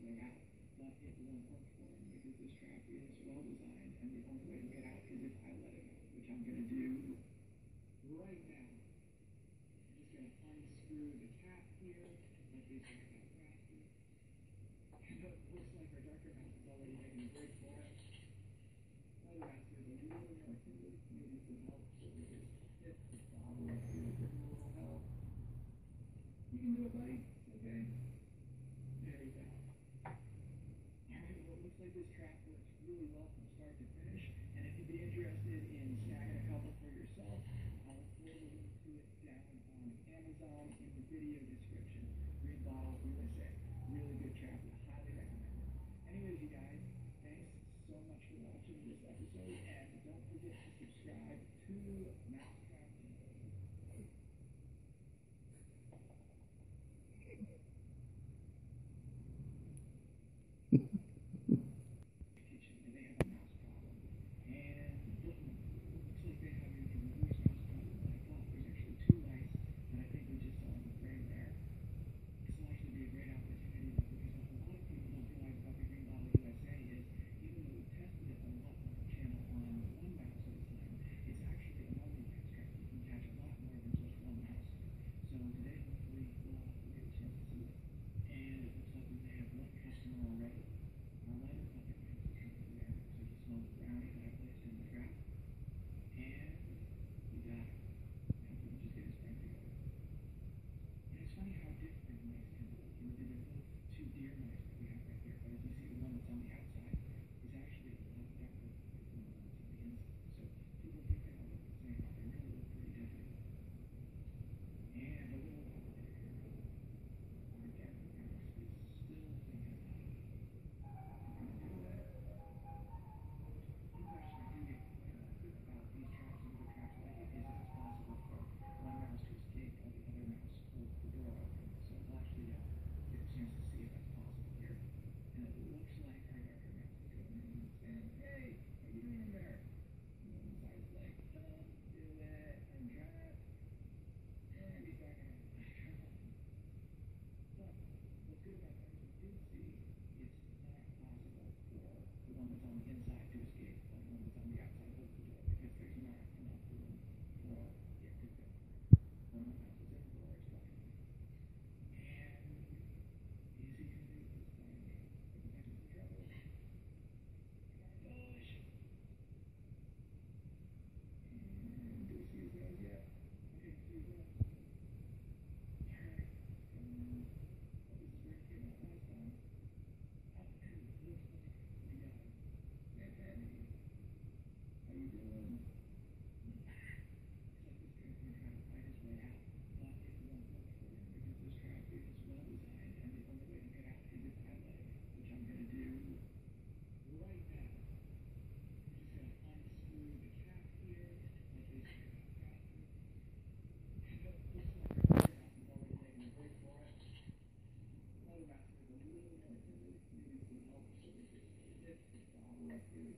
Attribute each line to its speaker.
Speaker 1: But it won't work for because this trap well designed, and the only way to get out is if I let him out, which I'm going to do right now. Just going to unscrew the cap here. And it looks like our Dr. A break for it. Another some help, a little help. You can do it, buddy. Okay. this track was really well from start to finish. And if you'd be interested in snagging a couple for yourself, I'll put a link to it down on Amazon in the video description. Read Bottle USA. Really good track. Highly recommend it. Anyways, you guys, thanks so much for watching this episode. And don't forget to subscribe to Mouse Thank.